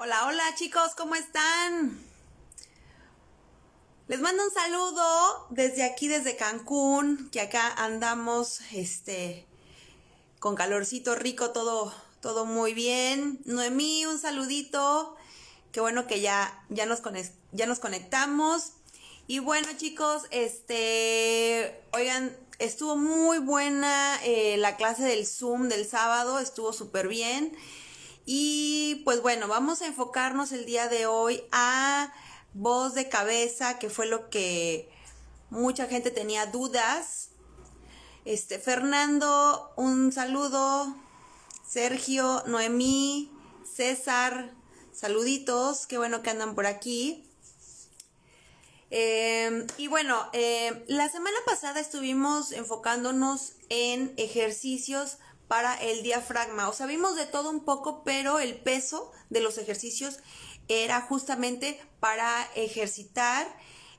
Hola, hola chicos, ¿cómo están? Les mando un saludo desde aquí, desde Cancún, que acá andamos, este, con calorcito rico, todo, todo muy bien. Noemí, un saludito. Qué bueno que ya, ya, nos, ya nos conectamos. Y bueno, chicos, este, oigan, estuvo muy buena eh, la clase del Zoom del sábado, estuvo súper bien. Y pues bueno, vamos a enfocarnos el día de hoy a voz de cabeza, que fue lo que mucha gente tenía dudas. Este, Fernando, un saludo. Sergio, Noemí, César, saluditos, qué bueno que andan por aquí. Em, y bueno, em, la semana pasada estuvimos enfocándonos en ejercicios para el diafragma. O sea, vimos de todo un poco, pero el peso de los ejercicios era justamente para ejercitar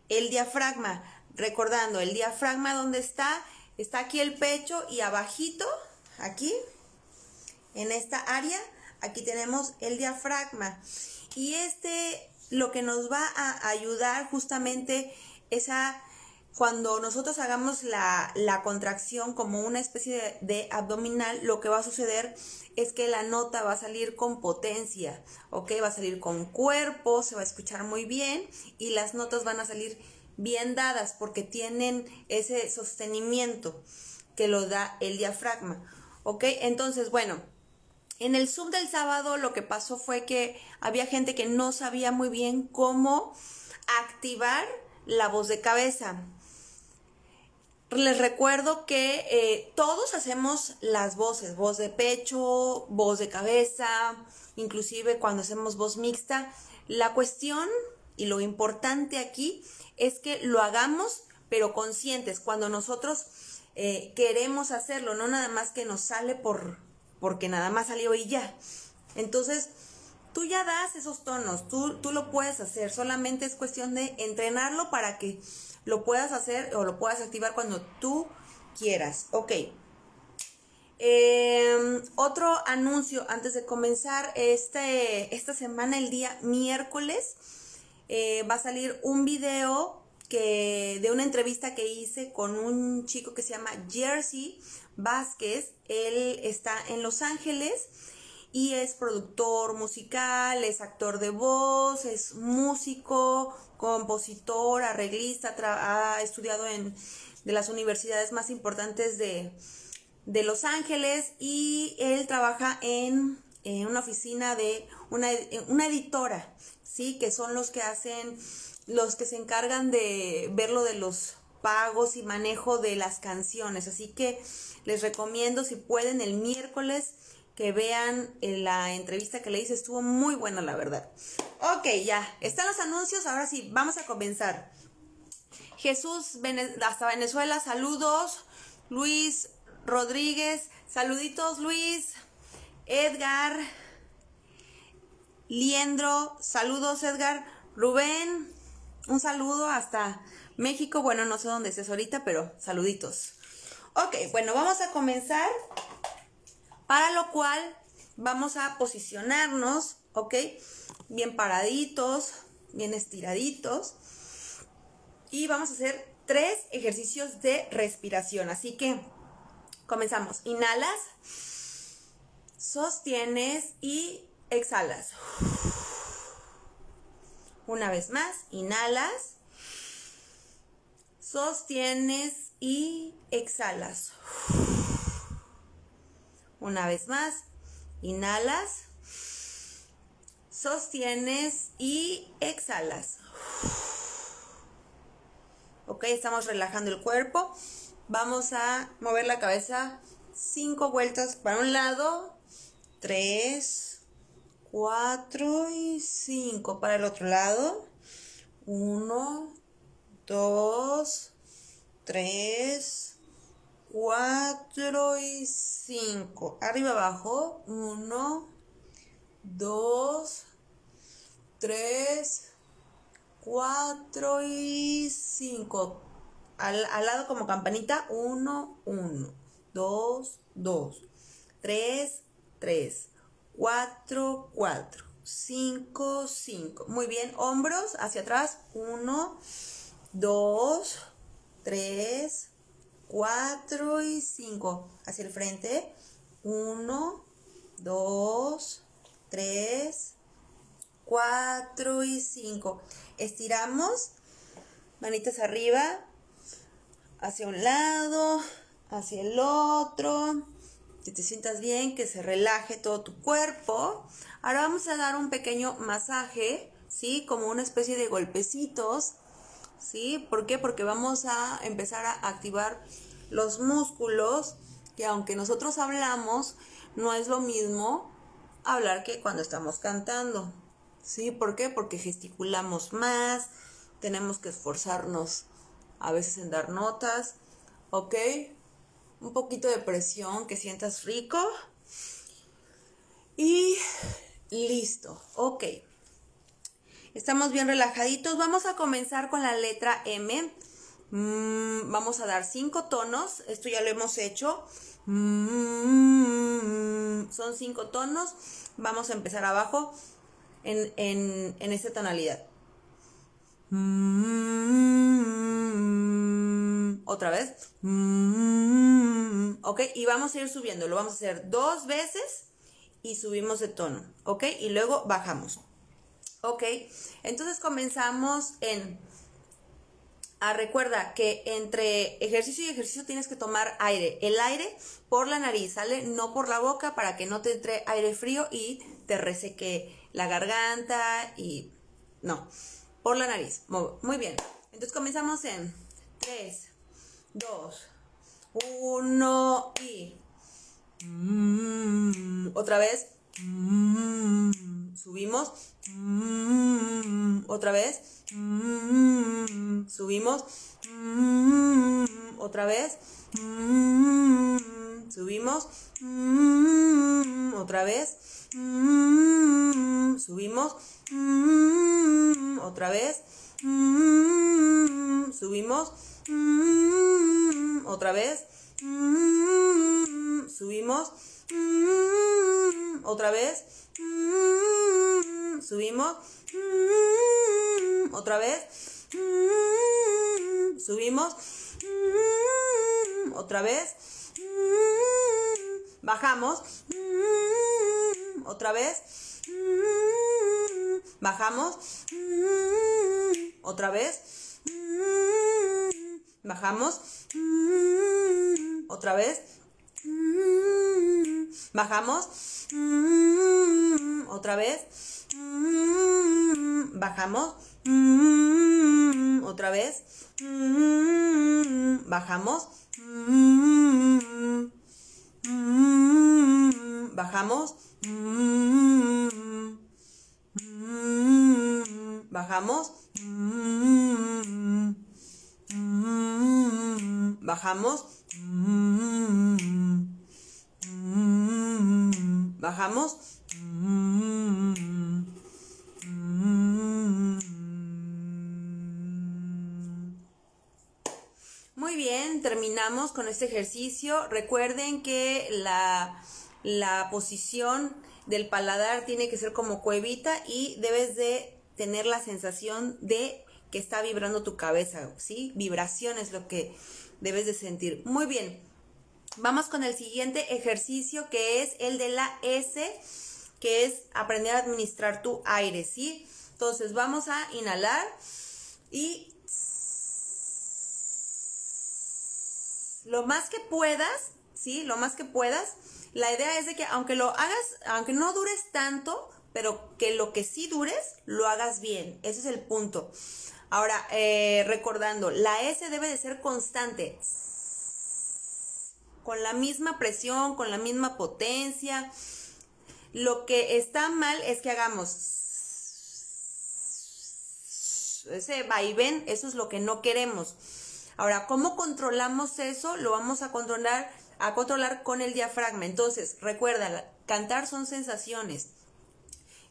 el diafragma. Recordando, el diafragma donde está, está aquí el pecho y abajito, aquí, en esta área, aquí tenemos el diafragma. Y este lo que nos va a ayudar justamente es a cuando nosotros hagamos la, contracción como una especie de, abdominal, lo que va a suceder es que la nota va a salir con potencia, ¿ok? Va a salir con cuerpo, se va a escuchar muy bien y las notas van a salir bien dadas porque tienen ese sostenimiento que lo da el diafragma, ¿ok? Entonces, bueno, en el Zoom del sábado lo que pasó fue que había gente que no sabía muy bien cómo activar la voz de cabeza. Les recuerdo que eh, todos hacemos las voces, voz de pecho, voz de cabeza, inclusive cuando hacemos voz mixta. La cuestión y lo importante aquí es que lo hagamos, pero conscientes, cuando nosotros eh, queremos hacerlo, no nada más que nos sale por, porque nada más salió y ya. Entonces, tú ya das esos tonos, tú, tú lo puedes hacer, solamente es cuestión de entrenarlo para que lo puedas hacer o lo puedas activar cuando tú quieras. Ok. Em, otro anuncio antes de comenzar este, esta semana, el día miércoles, eh, va a salir un video que, de una entrevista que hice con un chico que se llama Jersey Vázquez. Él está en Los Ángeles y es productor musical, es actor de voz, es músico, compositor, arreglista, ha estudiado en de las universidades más importantes de, Los Ángeles y él trabaja en, una oficina de una, una, editora, ¿sí? Que son los que hacen, los que se encargan de ver lo de los pagos y manejo de las canciones. Así que les recomiendo si pueden el miércoles que vean la entrevista que le hice, estuvo muy buena la verdad. Ok, ya, están los anuncios, ahora sí, vamos a comenzar. Jesús hasta Venezuela, saludos. Luis Rodríguez, saluditos Luis. Edgar, Liendro, saludos Edgar. Rubén, un saludo hasta México, bueno, no sé dónde estés ahorita, pero saluditos. Ok, bueno, vamos a comenzar para lo cual vamos a posicionarnos, ¿ok? Bien paraditos, bien estiraditos. Y vamos a hacer tres ejercicios de respiración. Así que comenzamos. Inhalas, sostienes y exhalas. Una vez más, inhalas, sostienes y exhalas. Una vez más, inhalas, sostienes y exhalas. Ok, estamos relajando el cuerpo. Vamos a mover la cabeza cinco vueltas para un lado, tres, cuatro y cinco para el otro lado. Uno, dos, tres, 4 y 5. Arriba abajo. 1, 2, 3, 4 y 5. Al, al, lado como campanita. 1, 1, 2, 2, 3, 3, 4, 4, 5, 5. Muy bien, hombros hacia atrás. 1, 2, 3, 4 y 5. Hacia el frente. 1, 2, 3, 4 y 5. Estiramos. Manitas arriba. Hacia un lado. Hacia el otro. Que te sientas bien, que se relaje todo tu cuerpo. Ahora vamos a dar un pequeño masaje, ¿sí? Como una especie de golpecitos, ¿sí? ¿Por qué? Porque vamos a empezar a activar los músculos que aunque nosotros hablamos, no es lo mismo hablar que cuando estamos cantando, ¿sí? ¿Por qué? Porque gesticulamos más, tenemos que esforzarnos a veces en dar notas, ¿ok? Un poquito de presión, que sientas rico. Y Listo, ok. Estamos bien relajaditos. Vamos a comenzar con la letra M. Mm, vamos a dar cinco tonos. Esto ya lo hemos hecho. Mm, son cinco tonos. Vamos a empezar abajo en, en, esta tonalidad. Mm, otra vez. ok, y vamos a ir subiendo. Lo vamos a hacer dos veces y subimos de tono, ¿ok? Y luego bajamos, ¿ok? Entonces comenzamos en... Ah, recuerda que entre ejercicio y ejercicio tienes que tomar aire. El aire por la nariz, ¿sale? No por la boca para que no te entre aire frío y te reseque la garganta y... No, por la nariz. Muy bien. Entonces comenzamos en 3, 2, 1 y... Mm, otra vez. Mm, subimos. Mm, otra vez. subimos. otra vez. subimos. otra vez. subimos. otra vez. subimos. otra vez subimos, otra vez, subimos, otra vez, subimos, otra vez, bajamos, otra vez, bajamos, otra vez, bajamos, otra vez, Bajamos. Otra vez. Bajamos. Otra vez. Bajamos. Bajamos. Bajamos. Bajamos. Bajamos. Muy bien, terminamos con este ejercicio. Recuerden que la, la posición del paladar tiene que ser como cuevita y debes de tener la sensación de que está vibrando tu cabeza, ¿sí? Vibración es lo que debes de sentir. Muy bien. Vamos con el siguiente ejercicio que es el de la S, que es aprender a administrar tu aire, ¿sí? Entonces vamos a inhalar y lo más que puedas, ¿sí? Lo más que puedas. La idea es de que aunque lo hagas, aunque no dures tanto, pero que lo que sí dures, lo hagas bien. Ese es el punto. Ahora, eh, recordando, la S debe de ser constante con la misma presión, con la misma potencia. Lo que está mal es que hagamos ese vaivén, eso es lo que no queremos. Ahora, ¿cómo controlamos eso? Lo vamos a controlar, a controlar con el diafragma. Entonces, recuerda, cantar son sensaciones.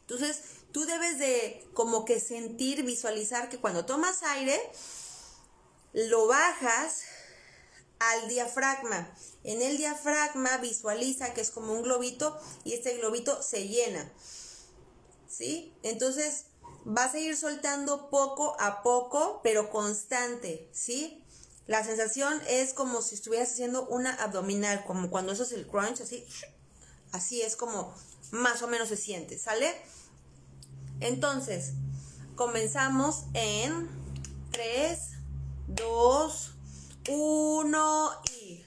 Entonces, tú debes de como que sentir, visualizar que cuando tomas aire, lo bajas al diafragma. En el diafragma visualiza que es como un globito y este globito se llena. ¿sí? Entonces vas a ir soltando poco a poco, pero constante, ¿sí? La sensación es como si estuvieras haciendo una abdominal, como cuando eso es el crunch, así, así es como más o menos se siente, ¿sale? Entonces, comenzamos en 3, 2, 1 y...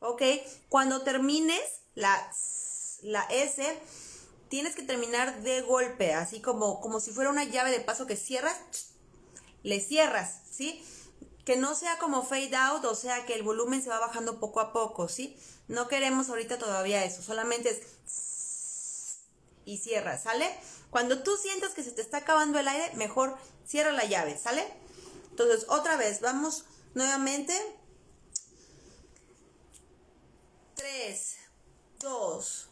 ¿ok? Cuando termines la, la S, tienes que terminar de golpe, así como, como si fuera una llave de paso que cierras, le cierras, ¿sí? Que no sea como fade out, o sea que el volumen se va bajando poco a poco, ¿sí? No queremos ahorita todavía eso, solamente es y cierra, ¿sale? Cuando tú sientas que se te está acabando el aire, mejor cierra la llave, ¿sale? Entonces, otra vez, vamos nuevamente 3, 2,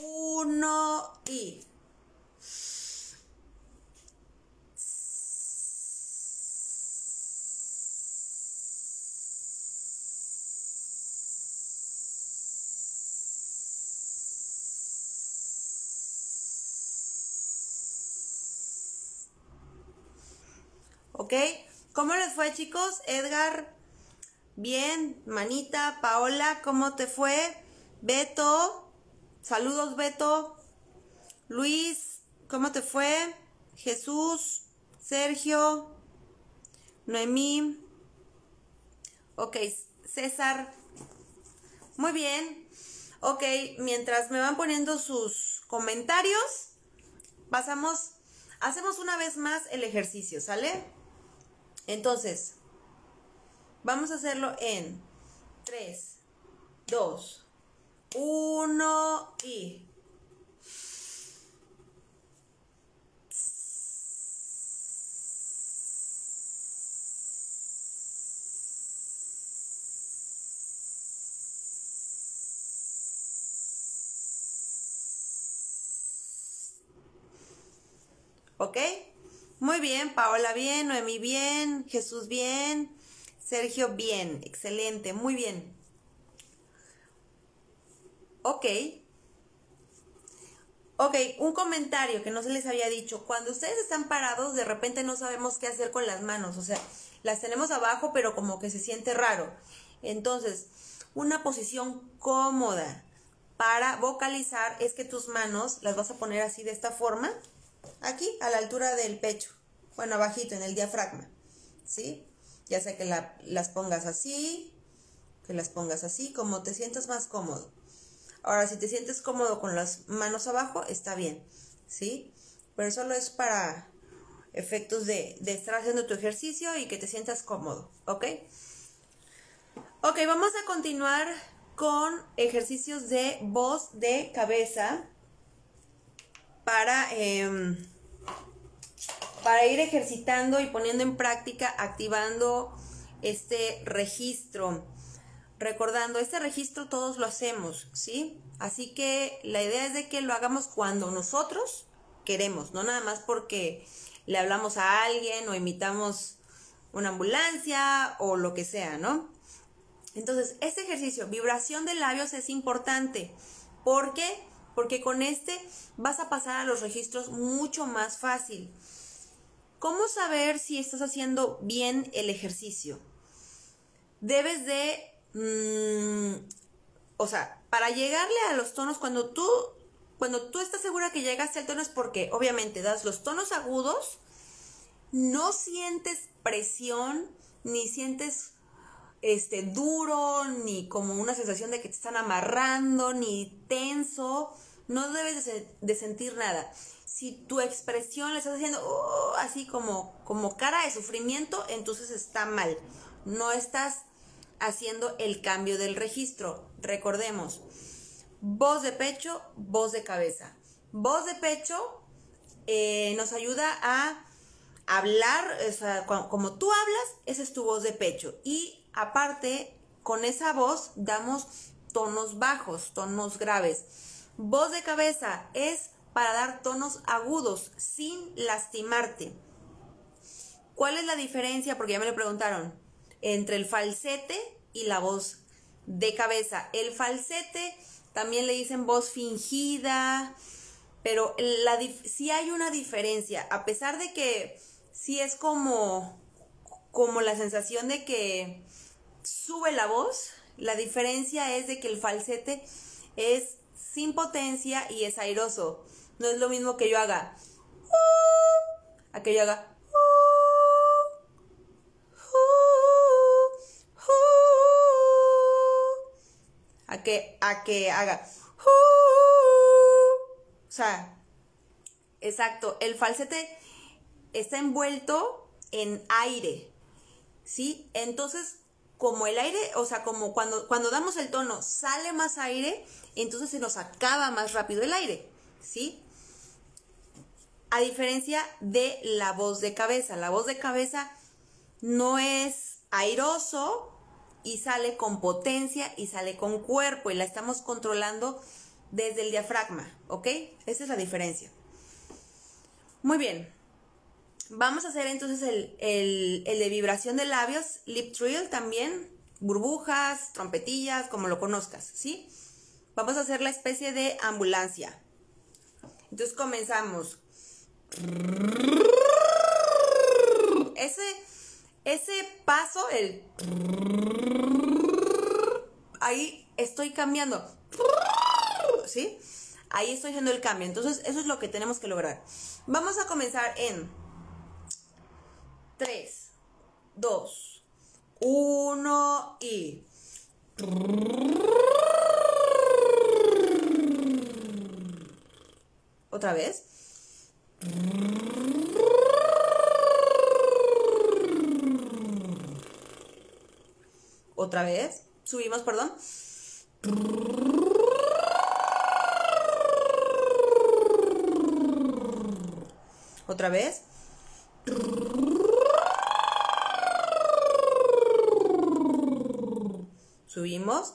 1 y... ¿Ok? ¿Cómo les fue chicos? Edgar, Bien, manita, Paola, ¿cómo te fue? Beto, saludos Beto. Luis, ¿cómo te fue? Jesús, Sergio, Noemí. Ok, César. Muy bien. Ok, mientras me van poniendo sus comentarios, pasamos, hacemos una vez más el ejercicio, ¿sale? Entonces, Vamos a hacerlo en 3, 2, 1 y... ¿Ok? Muy bien, Paola bien, Noemí bien, Jesús bien, Sergio, bien, excelente, muy bien. Ok. Ok, un comentario que no se les había dicho. Cuando ustedes están parados, de repente no sabemos qué hacer con las manos. O sea, las tenemos abajo, pero como que se siente raro. Entonces, una posición cómoda para vocalizar es que tus manos las vas a poner así de esta forma. Aquí, a la altura del pecho. Bueno, abajito, en el diafragma. ¿Sí? Ya sea que las pongas así, que las pongas así, como te sientas más cómodo. Ahora, si te sientes cómodo con las manos abajo, está bien, ¿sí? Pero solo es para efectos de, de estar haciendo tu ejercicio y que te sientas cómodo, ¿ok? Ok, vamos a continuar con ejercicios de voz de cabeza para... Em, para ir ejercitando y poniendo en práctica, activando este registro. Recordando, este registro todos lo hacemos, ¿sí? Así que la idea es de que lo hagamos cuando nosotros queremos, no nada más porque le hablamos a alguien o imitamos una ambulancia o lo que sea, ¿no? Entonces, este ejercicio, vibración de labios, es importante. ¿Por qué? Porque con este vas a pasar a los registros mucho más fácil. ¿Cómo saber si estás haciendo bien el ejercicio? Debes de, mm, o sea, para llegarle a los tonos, cuando tú, cuando tú estás segura que llegaste al tono es porque obviamente das los tonos agudos, no sientes presión, ni sientes este duro, ni como una sensación de que te están amarrando, ni tenso, no debes de sentir nada si tu expresión le estás haciendo uh, así como, como cara de sufrimiento, entonces está mal. No estás haciendo el cambio del registro. Recordemos, voz de pecho, voz de cabeza. Voz de pecho eh, nos ayuda a hablar, o sea, como tú hablas, esa es tu voz de pecho. Y aparte, con esa voz damos tonos bajos, tonos graves. Voz de cabeza es para dar tonos agudos sin lastimarte. ¿Cuál es la diferencia? Porque ya me lo preguntaron. Entre el falsete y la voz de cabeza. El falsete también le dicen voz fingida, pero la sí hay una diferencia. A pesar de que sí es como, como la sensación de que sube la voz, la diferencia es de que el falsete es sin potencia y es airoso. No es lo mismo que yo haga a que yo haga a que haga o sea, exacto, el falsete está envuelto en aire, ¿sí? Entonces, como el aire, o sea, como cuando, cuando damos el tono sale más aire, entonces se nos acaba más rápido el aire, ¿sí? A diferencia de la voz de cabeza, la voz de cabeza no es airoso y sale con potencia y sale con cuerpo y la estamos controlando desde el diafragma, ¿ok? Esa es la diferencia. Muy bien, Vamos a hacer entonces el, de vibración de labios, lip trill también, burbujas, trompetillas, como lo conozcas, ¿sí? Vamos a hacer la especie de ambulancia. Entonces comenzamos. Ese, ese paso, el... Ahí estoy cambiando. ¿Sí? Ahí estoy haciendo el cambio. Entonces, eso es lo que tenemos que lograr. Vamos a comenzar en 3, 2, 1 y... Otra vez. Otra vez. Subimos, perdón. Otra vez. Subimos.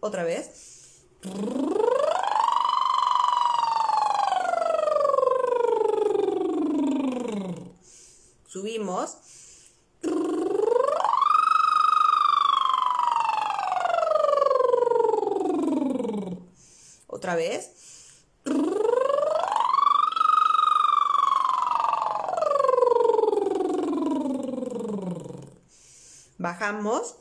Otra vez. Subimos. Otra vez. bajamos.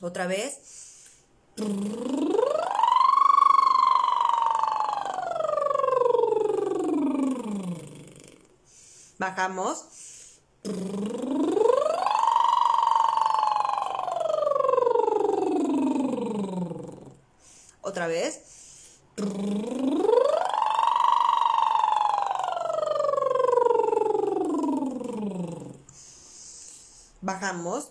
Otra vez. Bajamos. Otra vez. bajamos.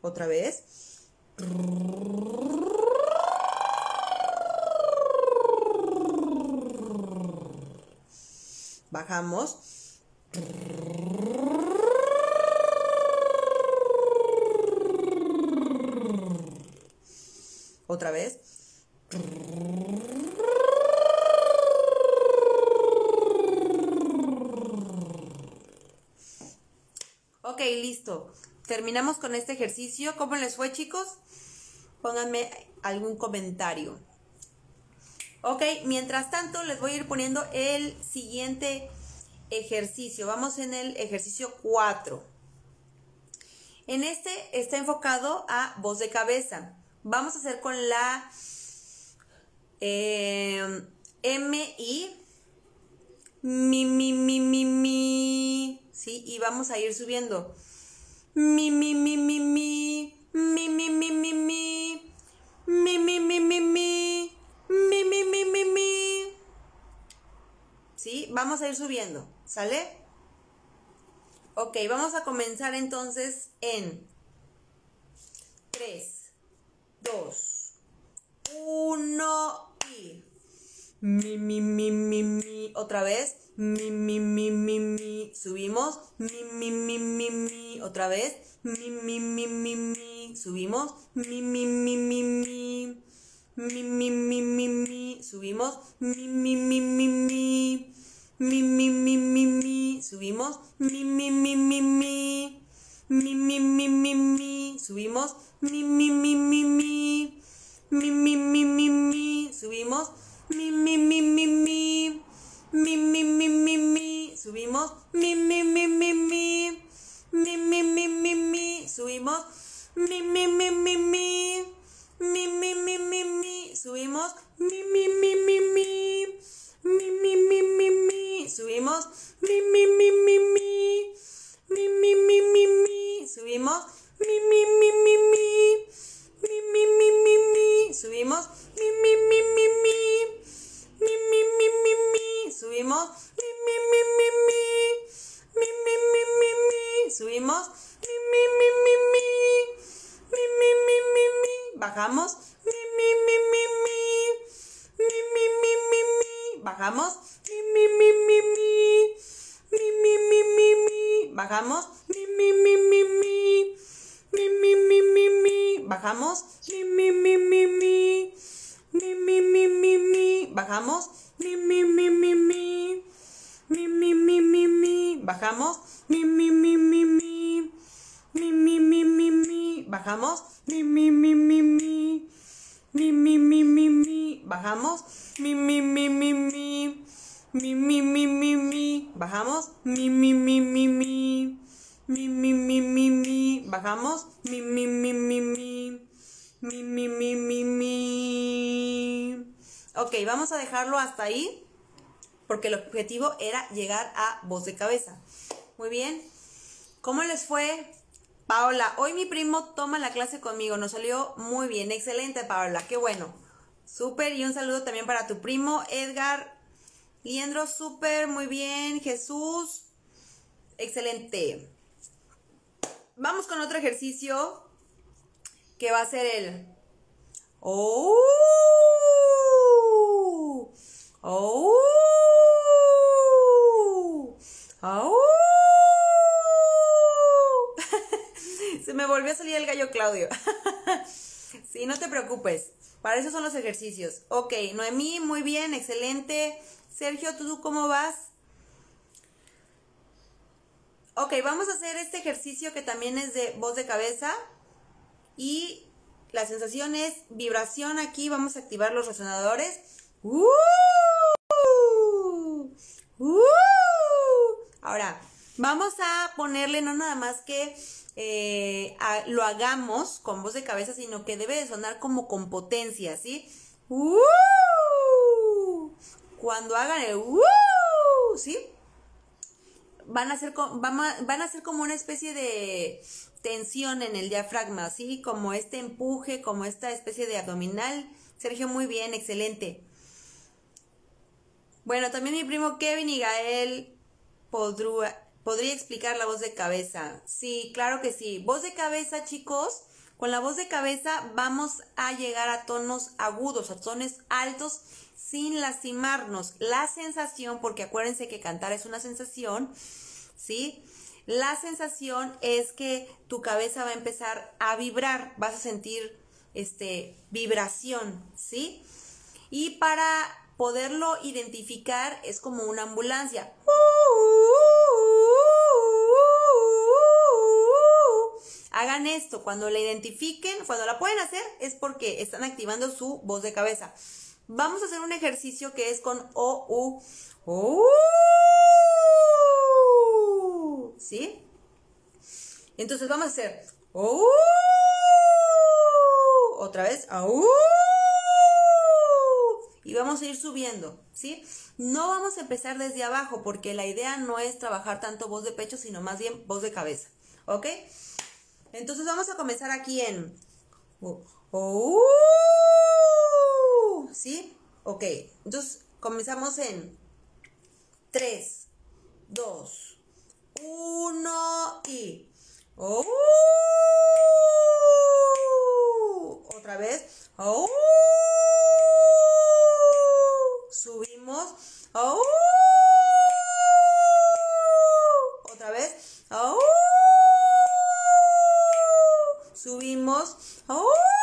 Otra vez. Bajamos. Otra vez. listo. Terminamos con este ejercicio. ¿Cómo les fue, chicos? Pónganme algún comentario. Ok, mientras tanto les voy a ir poniendo el siguiente ejercicio. Vamos en el ejercicio 4. En este está enfocado a voz de cabeza. Vamos a hacer con la MI. Mi, mi, mi, mi, mi. ¿Sí? Y vamos a ir subiendo. Mi, mi, mi, mi, mi. Mi, mi, mi, mi, mi. Mi, mi, mi, mi, mi. Mi, mi, mi, mi, mi. ¿Sí? Vamos a ir subiendo. ¿Sale? Ok, vamos a comenzar entonces en 3, 2, 1 y mi, mi, mi, mi, mi. Otra vez. Mi, mi, mi, mi, mi. Subimos. Mi, mi, mi, mi, mi. Otra vez. Mi, mi, mi, mi, mi. Subimos. Mi, mi, mi, mi, mi. Mi, mi, mi, mi, mi. Subimos. Mi, mi, mi, mi, mi. Mi. Subimos. Mi, mi, mi, mi, mi. Mi, mi, mi, mi. Subimos. Bajamos, mi, mi, mi, mi, mi, mi, mi, mi, mi, mi, bajamos, mi, mi, mi, mi, mi, mi, mi, mi, mi, bajamos, mi, mi, mi, mi, mi, mi, mi, mi, mi, mi. Ok, vamos a dejarlo hasta ahí porque el objetivo era llegar a voz de cabeza. Muy bien. ¿Cómo les fue? Paola, hoy mi primo toma la clase conmigo. Nos salió muy bien. Excelente, Paola. Qué bueno. Súper. Y un saludo también para tu primo, Edgar. Liendro, súper. Muy bien. Jesús. Excelente. Vamos con otro ejercicio que va a ser el... ¡Oh! ¡Oh! ¡Oh! Se me volvió a salir el gallo Claudio. sí, no te preocupes. Para eso son los ejercicios. Ok, Noemí, muy bien, excelente. Sergio, ¿tú cómo vas? Ok, vamos a hacer este ejercicio que también es de voz de cabeza. Y la sensación es vibración aquí. Vamos a activar los resonadores. ¡Uh! ¡Uh! Ahora, vamos a ponerle no nada más que eh, lo hagamos con voz de cabeza, sino que debe de sonar como con potencia, ¿sí? ¡Uh! Cuando hagan el ¡Uh! ¿sí? Van a, ser, van, ser como una especie de tensión en el diafragma, así como este empuje, como esta especie de abdominal. Sergio, muy bien, excelente. Bueno, también mi primo Kevin y Gael podría, podría explicar la voz de cabeza. Sí, claro que sí. Voz de cabeza, chicos. Con la voz de cabeza vamos a llegar a tonos agudos, a tonos altos sin lastimarnos. La sensación, porque acuérdense que cantar es una sensación, ¿sí? La sensación es que tu cabeza va a empezar a vibrar, vas a sentir este vibración, ¿sí? Y para poderlo identificar es como una ambulancia. Hagan esto, cuando la identifiquen, cuando la pueden hacer, es porque están activando su voz de cabeza. Vamos a hacer un ejercicio que es con O, U, ¿Sí? Entonces vamos a hacer Otra vez. Y vamos a ir subiendo, ¿sí? No vamos a empezar desde abajo porque la idea no es trabajar tanto voz de pecho, sino más bien voz de cabeza, ¿ok? Entonces vamos a comenzar aquí en... Oh, ¿Sí? Ok. Entonces comenzamos en 3, 2, 1 y... Oh, otra vez. Oh, subimos. Oh, ¡oh!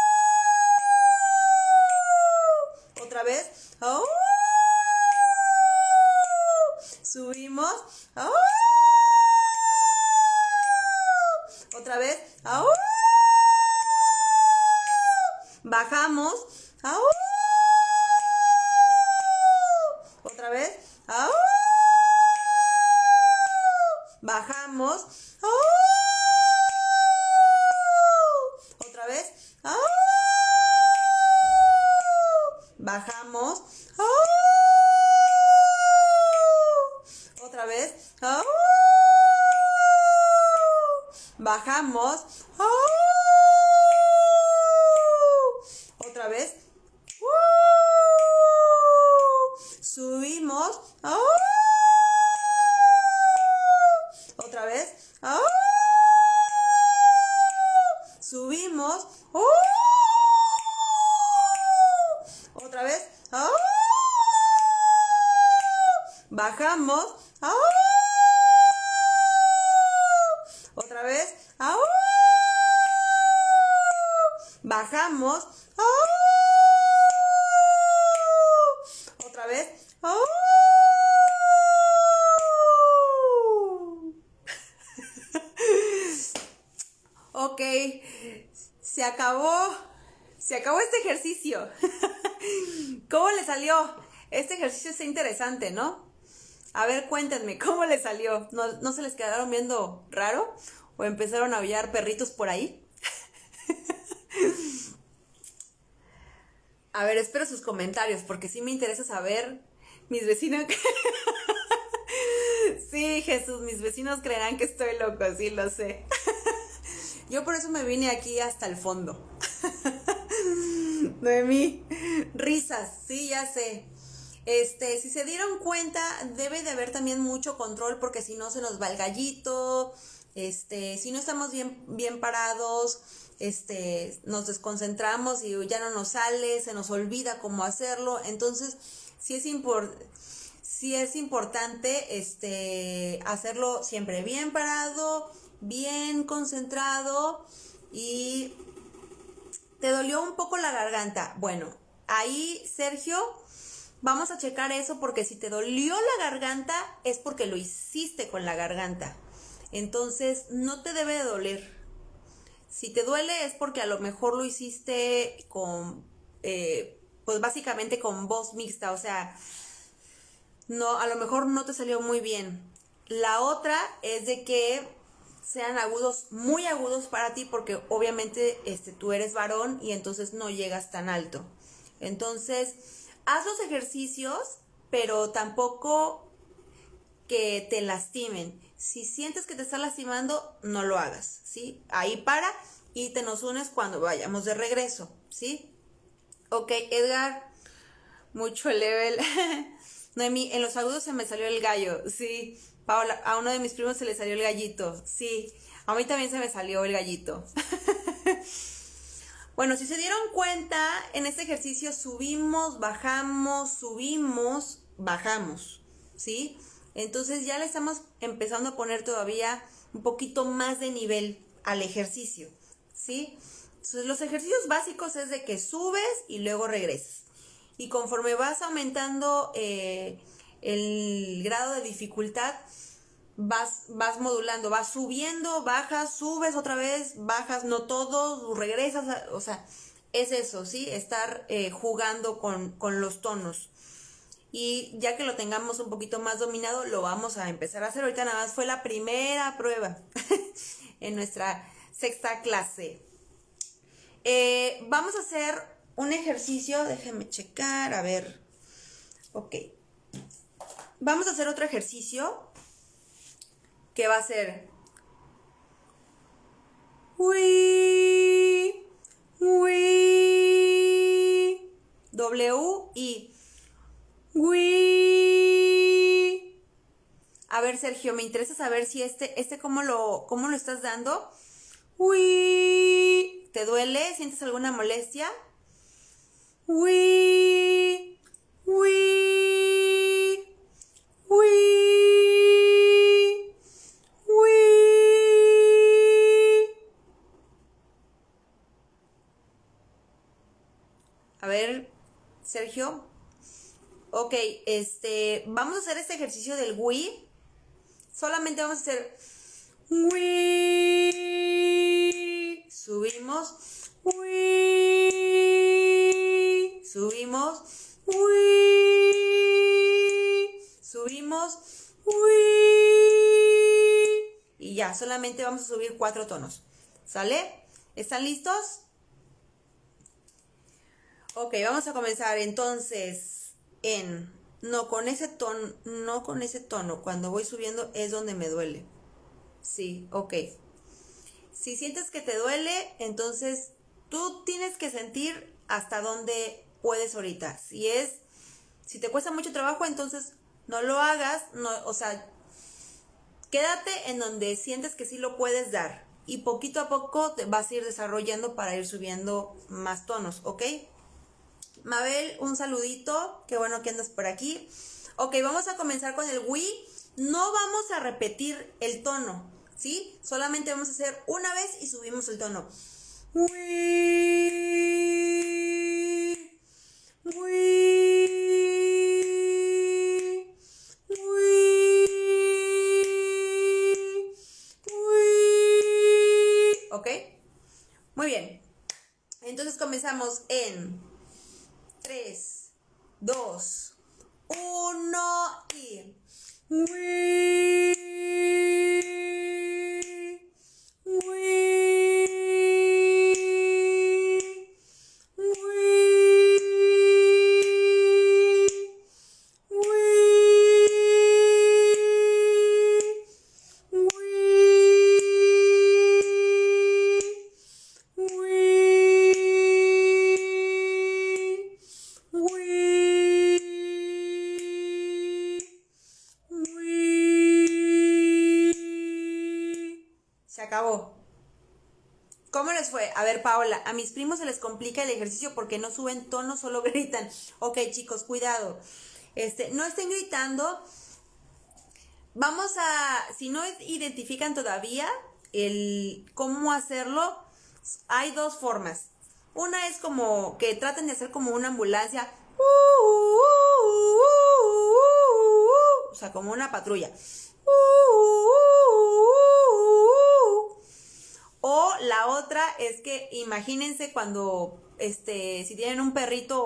¡Uh! Otra vez. ¡Au! Bajamos. ¡Au! Otra vez. ¡Au! Bajamos. ¡Au! Otra vez. ¡Au! ok, se acabó. Se acabó este ¿Cómo le salió? Este ejercicio está interesante, ¿no? A ver, cuéntenme, ¿cómo le salió? ¿No, ¿No, se les quedaron viendo raro? ¿O empezaron a aullar perritos por ahí? a ver, espero sus comentarios, porque sí me interesa saber. Mis vecinos. sí, Jesús, mis vecinos creerán que estoy loco, sí lo sé. Yo por eso me vine aquí hasta el fondo. Noemí, risas, sí, ya sé. Este, si se dieron cuenta, debe de haber también mucho control porque si no se nos va el gallito, este, si no estamos bien, bien parados, este, nos desconcentramos y ya no nos sale, se nos olvida cómo hacerlo. Entonces, sí es, impor sí es importante este, hacerlo siempre bien parado, bien concentrado y te dolió un poco la garganta. Bueno, ahí, Sergio, vamos a checar eso porque si te dolió la garganta es porque lo hiciste con la garganta. Entonces, no te debe de doler. Si te duele es porque a lo mejor lo hiciste con, eh, pues básicamente con voz mixta, o sea, no, a lo mejor no te salió muy bien. La otra es de que sean agudos, muy agudos para ti, porque obviamente este, tú eres varón y entonces no llegas tan alto. Entonces, haz los ejercicios, pero tampoco que te lastimen. Si sientes que te está lastimando, no lo hagas, ¿sí? Ahí para y te nos unes cuando vayamos de regreso, ¿sí? Ok, Edgar, mucho level. Noemi, en los agudos se me salió el gallo, sí. Paola, a uno de mis primos se le salió el gallito, sí. A mí también se me salió el gallito. bueno, si se dieron cuenta, en este ejercicio subimos, bajamos, subimos, bajamos, ¿sí? Entonces ya le estamos empezando a poner todavía un poquito más de nivel al ejercicio, ¿sí? Entonces los ejercicios básicos es de que subes y luego regresas. Y conforme vas aumentando eh, el grado de dificultad, vas, vas modulando, vas subiendo, bajas, subes otra vez, bajas, no todo, regresas, o sea, es eso, ¿sí? Estar eh, jugando con, con los tonos y ya que lo tengamos un poquito más dominado, lo vamos a empezar a hacer. Ahorita nada más fue la primera prueba en nuestra sexta clase. Eh, vamos a hacer un ejercicio, déjenme checar, a ver. Ok. Vamos a hacer otro ejercicio que va a ser... Uy, uy, W y Uy. A ver, Sergio, me interesa saber si este, este cómo lo, cómo lo estás dando. Uy. ¿Te duele? ¿Sientes alguna molestia? Uy. Uy. A ver, Sergio, Ok, este, vamos a hacer este ejercicio del Wii. Solamente vamos a hacer Wii. subimos, uy, subimos, uy, solamente vamos a subir cuatro tonos, ¿sale? ¿Están listos? Ok, vamos a comenzar entonces en no con ese tono, no con ese tono, cuando voy subiendo es donde me duele. Sí, ok. Si sientes que te duele, entonces tú tienes que sentir hasta dónde puedes ahorita. Si es, si te cuesta mucho trabajo, entonces no lo hagas, no, o sea, quédate en donde sientes que sí lo puedes dar y poquito a poco te vas a ir desarrollando para ir subiendo más tonos, ¿ok? Mabel, un saludito, qué bueno que andas por aquí. Ok, vamos a comenzar con el Wii. No vamos a repetir el tono, ¿sí? Solamente vamos a hacer una vez y subimos el tono. Wii. Wii. Muy bien. Entonces comenzamos en 3, 2, 1 y... mis primos se les complica el ejercicio porque no suben tono, solo gritan. Ok, chicos, cuidado. Este, no estén gritando. Vamos a, si no identifican todavía el cómo hacerlo, hay dos formas. Una es como que traten de hacer como una ambulancia. o sea, como una patrulla. O la otra es que imagínense cuando, este, si tienen un perrito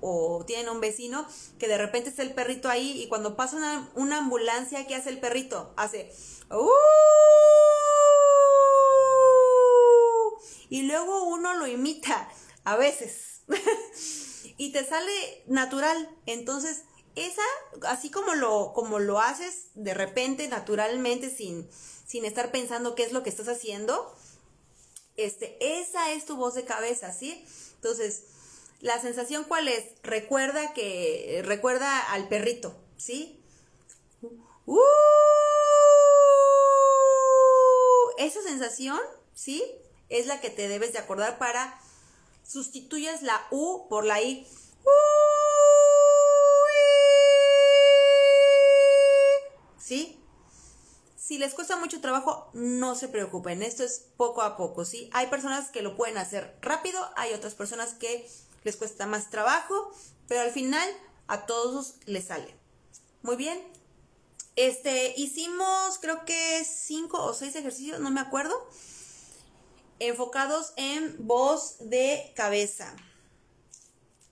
o, tienen un vecino, que de repente está el perrito ahí y cuando pasa una, ambulancia, ¿qué hace el perrito? Hace... Uh", y luego uno lo imita, a veces. y te sale natural. Entonces, esa, así como lo, como lo haces de repente, naturalmente, sin, sin estar pensando qué es lo que estás haciendo, este, esa es tu voz de cabeza, ¿sí? Entonces, la sensación cuál es? Recuerda que, recuerda al perrito, ¿sí? Uh, esa sensación, ¿sí? Es la que te debes de acordar para sustituyas la U por la I. ¿Sí? Si les cuesta mucho trabajo, no se preocupen, esto es poco a poco, ¿sí? Hay personas que lo pueden hacer rápido, hay otras personas que les cuesta más trabajo, pero al final a todos les sale. Muy bien. Este, hicimos creo que cinco o seis ejercicios, no me acuerdo, enfocados en voz de cabeza.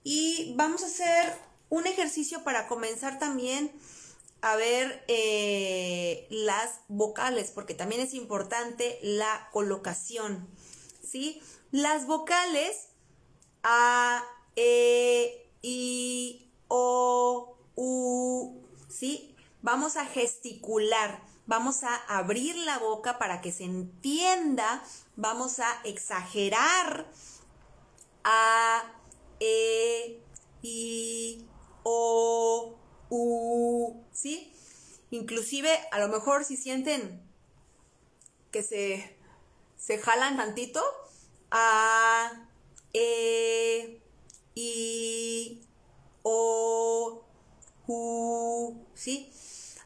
Y vamos a hacer un ejercicio para comenzar también a ver eh, las vocales, porque también es importante la colocación, ¿sí? Las vocales A, E, I, O, U, ¿sí? Vamos a gesticular, vamos a abrir la boca para que se entienda, vamos a exagerar A, E, I, O, U, ¿sí? Inclusive a lo mejor si sienten que se, se jalan tantito, A, E, I, O, U, ¿sí?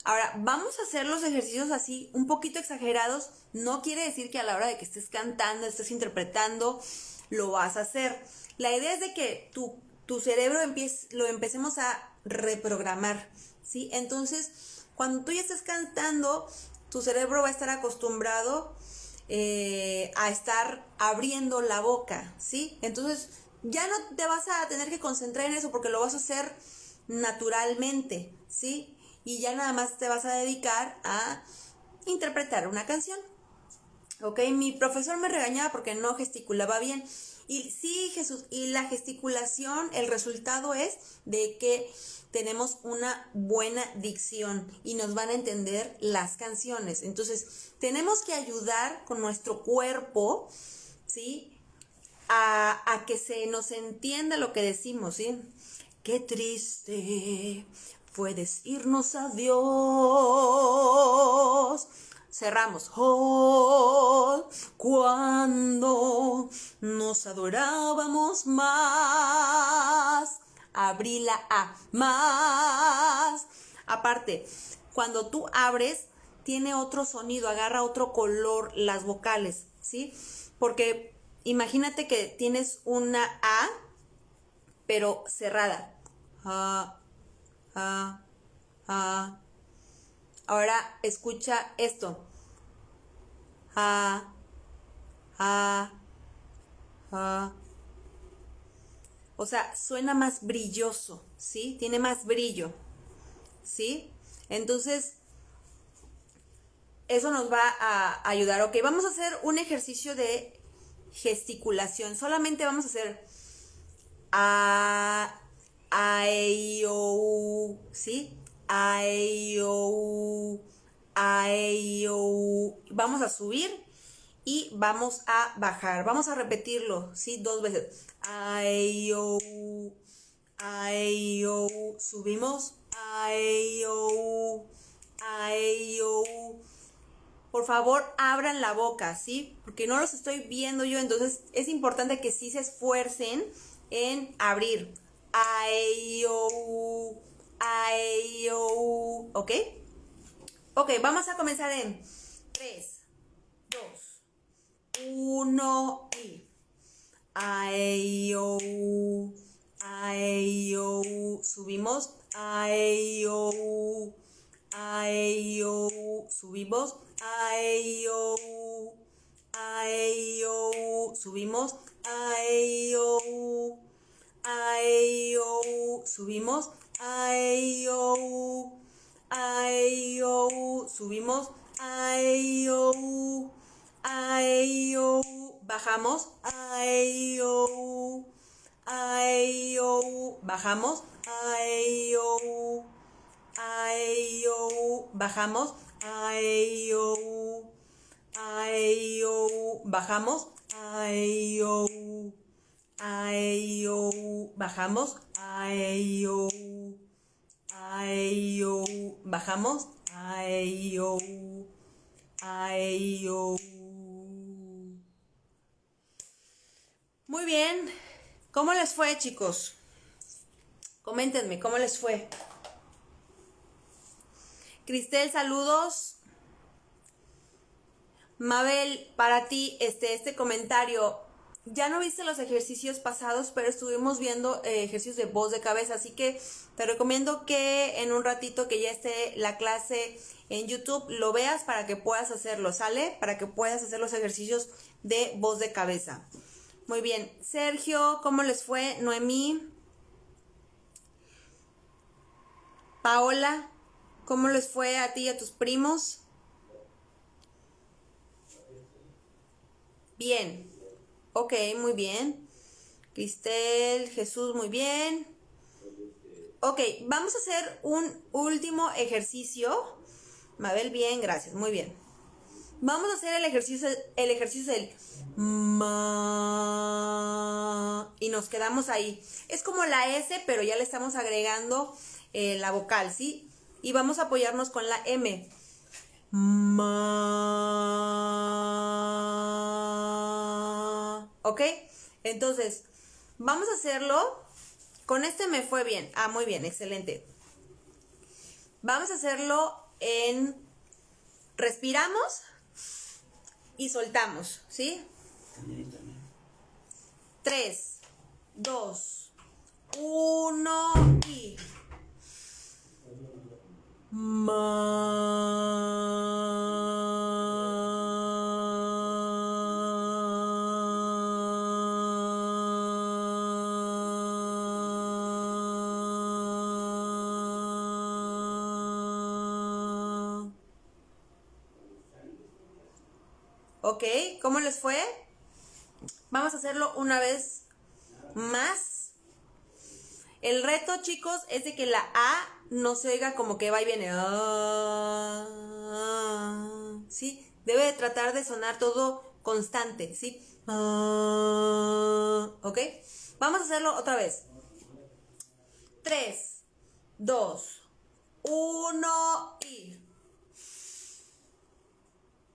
Ahora, vamos a hacer los ejercicios así, un poquito exagerados. No quiere decir que a la hora de que estés cantando, estés interpretando, lo vas a hacer. La idea es de que tu, tu cerebro lo empecemos a reprogramar, ¿sí? Entonces, cuando tú ya estés cantando, tu cerebro va a estar acostumbrado eh, a estar abriendo la boca, ¿sí? Entonces ya no te vas a tener que concentrar en eso porque lo vas a hacer naturalmente, ¿sí? Y ya nada más te vas a dedicar a interpretar una canción. ¿Ok? Mi profesor me regañaba porque no gesticulaba bien. Y sí, Jesús, y la gesticulación, el resultado es de que tenemos una buena dicción y nos van a entender las canciones. Entonces, tenemos que ayudar con nuestro cuerpo, ¿sí? A, a que se nos entienda lo que decimos, ¿sí? Qué triste fue decirnos adiós cerramos. Oh, cuando nos adorábamos más. Abrí la A. Más. Aparte, cuando tú abres, tiene otro sonido, agarra otro color las vocales, ¿sí? Porque imagínate que tienes una A, pero cerrada. A, A, A, Ahora escucha esto. Ah, ah, ah. O sea, suena más brilloso, ¿sí? Tiene más brillo, ¿sí? Entonces, eso nos va a ayudar. Ok, vamos a hacer un ejercicio de gesticulación. Solamente vamos a hacer a, a, o, ¿sí? Vamos a subir y vamos a bajar. Vamos a repetirlo, ¿sí? Dos veces. Subimos. Por favor, abran la boca, ¿sí? Porque no los estoy viendo yo, entonces es importante que sí se esfuercen en abrir. ¿Ok? Ok, vamos a comenzar en 3, 2, 1 y. Ayo, ayo, subimos. Ayo, ayo, subimos. Ayo, ayo, subimos. Ayo, ayo, subimos. Ayo, ayo, subimos. Ayo, ayo, bajamos. Ayo, ayo, bajamos. Ayo, ayo, bajamos. Ayo, ayo, bajamos. Ayo, ayo, bajamos. Ayo. Ayo, bajamos. Ayo, ayo. Muy bien. ¿Cómo les fue, chicos? Coméntenme, ¿cómo les fue? Cristel, saludos. Mabel, para ti, este, este comentario ya no viste los ejercicios pasados, pero estuvimos viendo eh, ejercicios de voz de cabeza, así que te recomiendo que en un ratito que ya esté la clase en YouTube lo veas para que puedas hacerlo, ¿sale? Para que puedas hacer los ejercicios de voz de cabeza. Muy bien, Sergio, ¿cómo les fue? Noemí. Paola, ¿cómo les fue a ti y a tus primos? Bien, Ok, muy bien. Cristel, Jesús, muy bien. Ok, vamos a hacer un último ejercicio. Mabel, bien, gracias, muy bien. Vamos a hacer el ejercicio, el ejercicio del ma y nos quedamos ahí. Es como la S, pero ya le estamos agregando eh, la vocal, ¿sí? Y vamos a apoyarnos con la M. Ma. ¿Ok? Entonces, vamos a hacerlo. Con este me fue bien. Ah, muy bien, excelente. Vamos a hacerlo en... Respiramos y soltamos, ¿sí? Tres, dos, uno y... Ma... ¿Cómo les fue? Vamos a hacerlo una vez más. El reto, chicos, es de que la A no se oiga como que va y viene. Ah, ¿Sí? Debe de tratar de sonar todo constante, ¿sí? Ah, ¿Ok? Vamos a hacerlo otra vez. 3, 2, 1 y...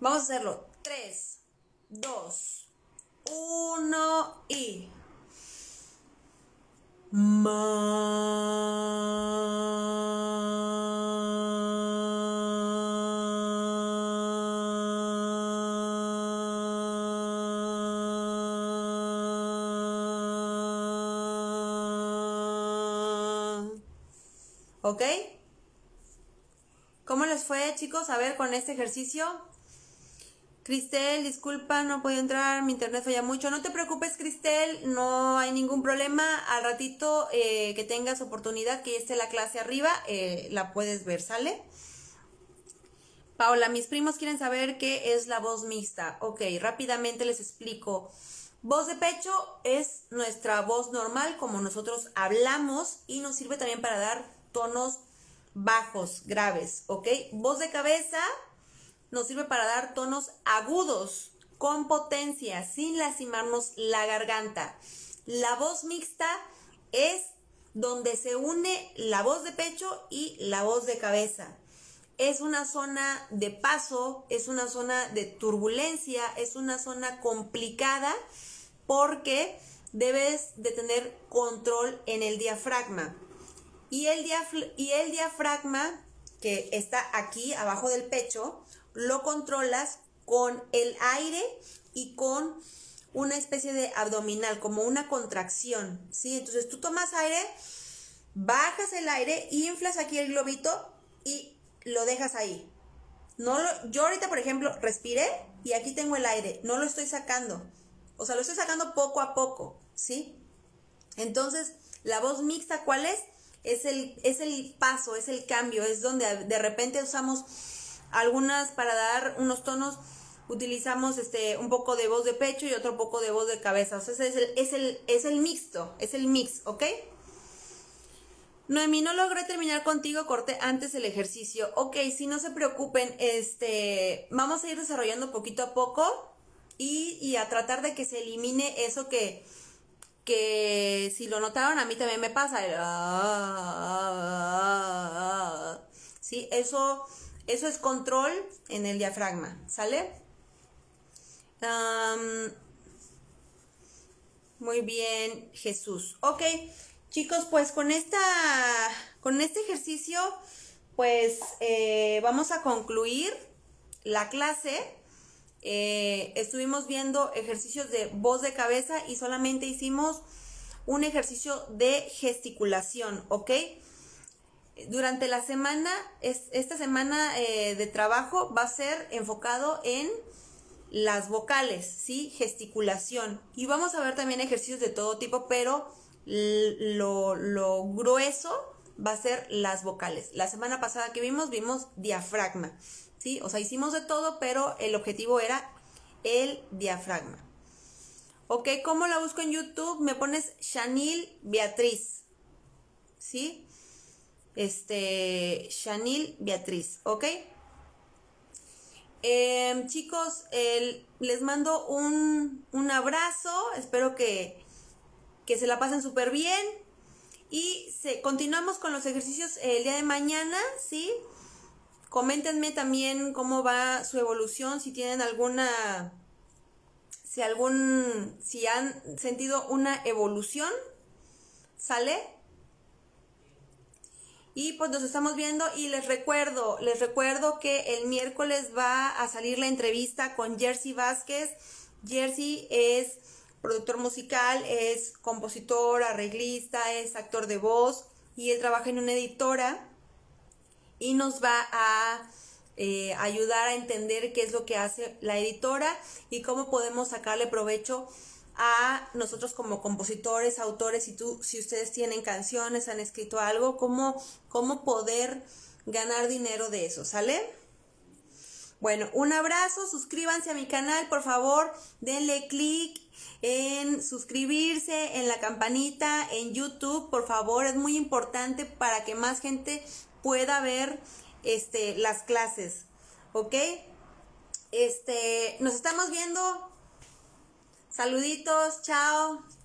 Vamos a hacerlo. 3, 2, 1 y... ¿Ok? ¿Cómo les fue, chicos? A ver, con este ejercicio. Cristel, disculpa, no puedo entrar, mi internet falla mucho. No te preocupes, Cristel, no hay ningún problema. Al ratito eh, que tengas oportunidad, que esté la clase arriba, eh, la puedes ver, ¿sale? Paola, mis primos quieren saber qué es la voz mixta. Ok, rápidamente les explico. Voz de pecho es nuestra voz normal, como nosotros hablamos, y nos sirve también para dar tonos bajos, graves, ¿ok? Voz de cabeza nos sirve para dar tonos agudos, con potencia, sin lastimarnos la garganta. La voz mixta es donde se une la voz de pecho y la voz de cabeza. Es una zona de paso, es una zona de turbulencia, es una zona complicada porque debes de tener control en el diafragma. Y el, y el diafragma, que está aquí abajo del pecho, lo controlas con el aire y con una especie de abdominal, como una contracción, ¿sí? Entonces tú tomas aire, bajas el aire, inflas aquí el globito y lo dejas ahí. No lo, yo ahorita, por ejemplo, respiré y aquí tengo el aire, no lo estoy sacando. O sea, lo estoy sacando poco a poco, ¿sí? Entonces, la voz mixta, ¿cuál es? es el, es el paso, es el cambio, es donde de repente usamos algunas para dar unos tonos, utilizamos este un poco de voz de pecho y otro poco de voz de cabeza. O sea, es el, es el, es el mixto, es el mix, ¿ok? Noemí, no logré terminar contigo, corté antes el ejercicio. Ok, si no se preocupen, este, vamos a ir desarrollando poquito a poco y, y a tratar de que se elimine eso que, que si lo notaron a mí también me pasa. sí, eso, eso es control en el diafragma, ¿sale? muy bien, Jesús. Ok, chicos, pues con esta, con este ejercicio, pues eh, vamos a concluir la clase. Eh, estuvimos viendo ejercicios de voz de cabeza y solamente hicimos un ejercicio de gesticulación, ¿ok? Durante la semana, esta semana eh, de trabajo va a ser enfocado en las vocales, ¿sí? Gesticulación. Y vamos a ver también ejercicios de todo tipo, pero lo, lo grueso va a ser las vocales. La semana pasada que vimos, vimos diafragma. ¿sí? O sea, hicimos de todo, pero el objetivo era el diafragma. Ok, ¿cómo la busco en YouTube? Me pones Chanil Beatriz, ¿sí? Este, Chanil Beatriz, ¿ok? Em, chicos, les mando un, un abrazo, espero que, que se la pasen súper bien. Y se, continuamos con los ejercicios el día de mañana, ¿sí? Coméntenme también cómo va su evolución, si tienen alguna, si algún, si han sentido una evolución, ¿sale? Y pues nos estamos viendo y les recuerdo, les recuerdo que el miércoles va a salir la entrevista con Jersey Vázquez. Jersey es productor musical, es compositor, arreglista, es actor de voz y él trabaja en una editora y nos va a eh, ayudar a entender qué es lo que hace la editora y cómo podemos sacarle provecho a nosotros como compositores, autores, y tú, si ustedes tienen canciones, han escrito algo, cómo, cómo poder ganar dinero de eso, ¿sale? Bueno, un abrazo, suscríbanse a mi canal, por favor, denle clic en suscribirse, en la campanita, en YouTube, por favor, es muy importante para que más gente pueda ver este, las clases, ¿ok? Este, nos estamos viendo Saluditos, chao.